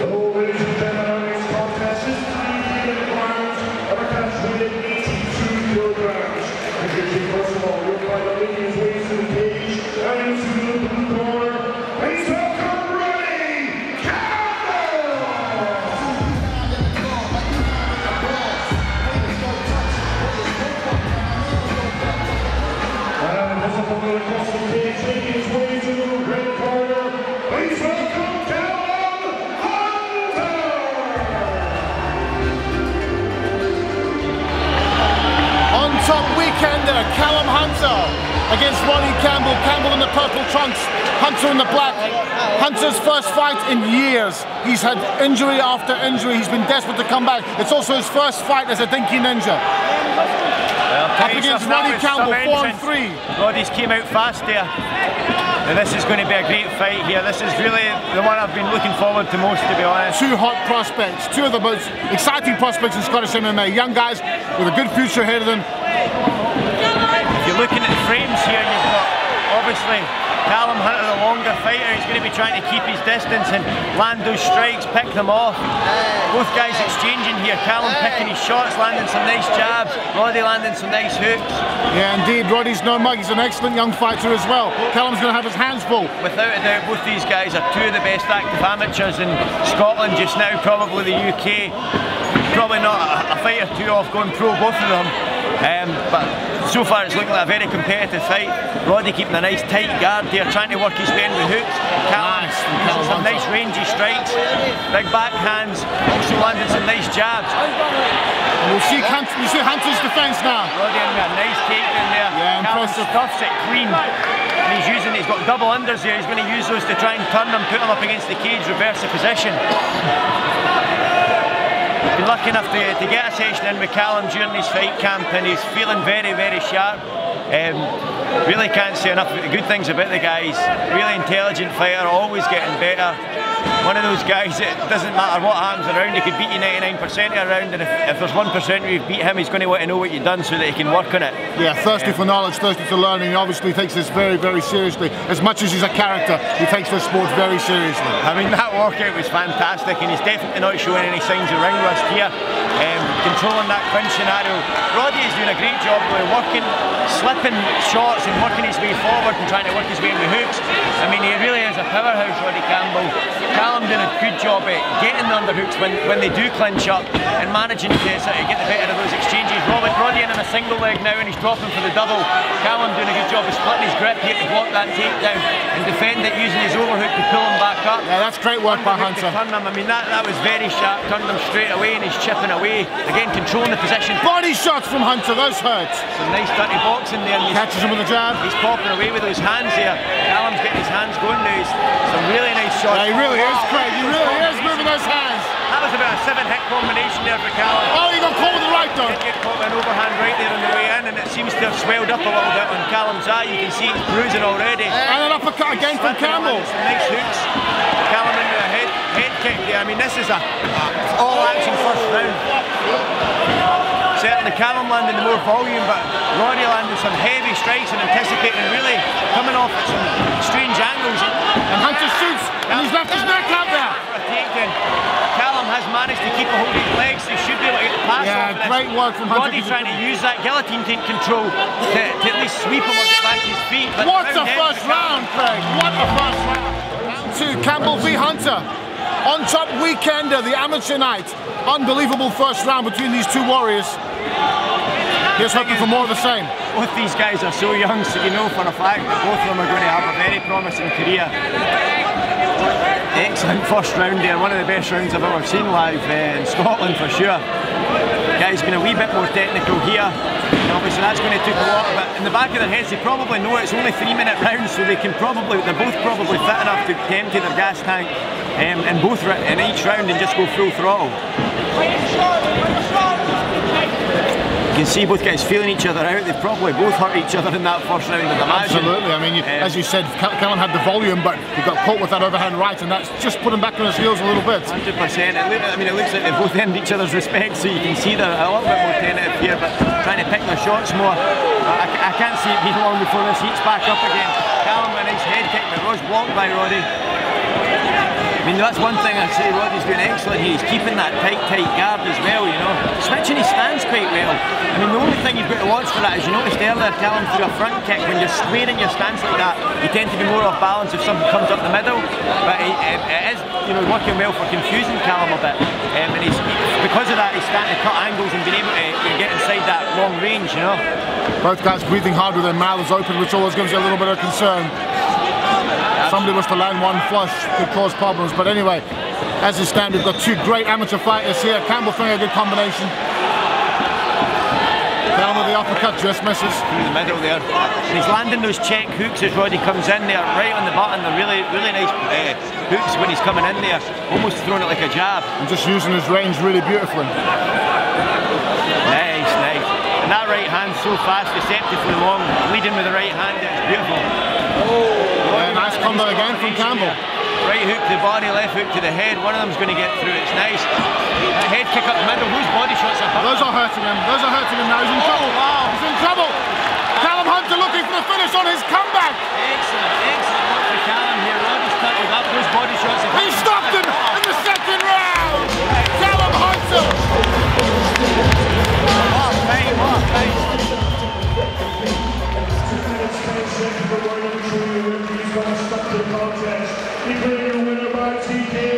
Oh, ladies and gentlemen. Campbell. In the purple trunks, Hunter in the black. Hunter's first fight in years. He's had injury after injury. He's been desperate to come back. It's also his first fight as a Dinky Ninja. Well, Up against Ronnie Campbell, four and three. Roddy's came out fast there. And this is going to be a great fight here. This is really the one I've been looking forward to most, to be honest. Two hot prospects, two of the most exciting prospects in Scottish MMA. Young guys with a good future ahead of them. If you're looking at the frames here, obviously Calum Hunter, the longer fighter. He's going to be trying to keep his distance and land those strikes, pick them off. Both guys exchanging here. Calum picking his shots, landing some nice jabs. Roddy landing some nice hooks. Yeah, indeed. Roddy's no mug. He's an excellent young fighter as well. Calum's going to have his hands full. Without a doubt, both these guys are two of the best active amateurs in Scotland just now, probably the UK. Probably not a, a fight or two off going pro, both of them. Um, but so far it's looking like a very competitive fight. Roddy keeping a nice tight guard there, trying to work his way in with hooks. Calum Nice. using some nice rangy strikes, big backhands, also landing some nice jabs. We'll see, Hunt, we'll see Hunter's defence now. Roddy in with a nice takedown there. Yeah, Calum impressive. stuffs it clean. And he's using, he's got double unders here. He's going to use those to try and turn them, put them up against the cage, reverse the position. Been lucky enough to, to get a session in with Calum during his fight camp, and he's feeling very, very sharp. Um, really can't say enough good things about the guys. Really intelligent fighter, always getting better. One of those guys, it doesn't matter what happens around, he could beat you 99% of a round, and if, if there's 1% you've beat him, he's going to want to know what you've done so that he can work on it. Yeah, thirsty for knowledge, thirsty for learning. he obviously takes this very, very seriously. As much as he's a character, he takes this sport very seriously. I mean, that walkout was fantastic, and he's definitely not showing any signs of ring rust here. Um, controlling that clinch scenario. Roddy is doing a great job with working, slipping shots and working his way forward and trying to work his way in the hooks. I mean, he really is a powerhouse, Roddy Campbell. Calum doing a good job at getting the underhooks when, when they do clinch up and managing to sort of get the better of those exchanges. Robert, Roddy in on a single leg now and he's dropping for the double. Calum doing a good job of splitting his grip here to block that takedown and defend it using his overhook to pull him back up. Yeah, that's great work by Hunter. Turn them. I mean, that, that was very sharp. Turned them straight away and he's chipping away. Again, controlling the position. Body shots from Hunter, those hurt. Some nice dirty boxing there. Catches him with a jab. he's popping away with those hands there. Calum's getting his hands going now. Some really nice shots. Yeah, he really is, Craig. He really is moving those hands. That was about a seven hit combination there for Calum. Oh, he got caught with the right though. Did get caught with an overhand right there on the way in, and it seems to have swelled up a little bit on Calum's eye. You can see it's bruising already. And an uppercut again from Campbell. Some nice hooks. Calum into a head, head kick there. I mean, this is a all action first round. Certainly Calum landing the more volume, but Roddy landing some heavy strikes and anticipating really coming off at some strange angles. And Hunter shoots, and he's left his neck out there. For a takedown. Calum has managed to keep a hold of his legs. They should be able to get the pass Yeah, off great work from Hunter. Roddy trying to use that guillotine take control to, to at least sweep him or get back to his feet. But What a first round, Craig. What a first round. Round two, Campbell v. Hunter. On top weekender, the amateur night. Unbelievable first round between these two warriors. Here's hoping for more of the same. Both these guys are so young, so you know for a fact that both of them are going to have a very promising career. Excellent first round there, one of the best rounds I've ever seen live uh, in Scotland for sure. Guy's been a wee bit more technical here, and obviously that's going to take a lot. But in the back of their heads, they probably know it's only three minute rounds, so they can probably they're both probably fit enough to empty their gas tank um, in both in each round and just go full throttle. You can see both guys feeling each other out. They've probably both hurt each other in that first round, I'd imagine. Absolutely. I mean, you, Um, as you said, Cal- Calum had the volume, but he got caught with that overhand right, and that's just put him back on his heels a little bit. Hundred percent. I mean, it looks like they've both earned each other's respect, so you can see they're a little bit more tentative here, but trying to pick their shots more. I, I can't see it being long before this heats back up again. Calum with a nice head kick, but was blocked by Roddy. I mean, that's one thing I'd say Roddy's doing excellent. He's keeping that tight, tight guard as well, you know. Switching his stance quite well. I mean, the only thing you've got to watch for that is you noticed earlier Calum through a front kick. When you're squaring your stance like that, you tend to be more off balance if something comes up the middle. But it, it, it is, you know, working well for confusing Calum a bit. Um, and he's, because of that, he's starting to cut angles and being able to, to get inside that long range, you know. Both guys breathing hard with their mouths open, which always gives you a little bit of concern. Somebody was to land one flush could cause problems. But anyway, as it stands, we've got two great amateur fighters here. Campbell throwing a good combination. Down with the uppercut, just misses. Through the middle there. And he's landing those check hooks as Roddy comes in there, right on the button. They're really, really nice uh, hooks when he's coming in there. Almost throwing it like a jab. And just using his range really beautifully. Nice, nice. And that right hand so fast, deceptively long, leading with the right hand, it's beautiful. Yeah, nice combo again from Campbell. Right hook to the body, left hook to the head. One of them's going to get through. It's nice. That head kick up the middle. Whose body shots are Those are hurting him. Those are hurting him now. He's in oh, trouble. wow. He's in trouble. Calum Hunter looking for the finish on his comeback. Excellent, excellent work for Calum here. declaring the winner by TKO.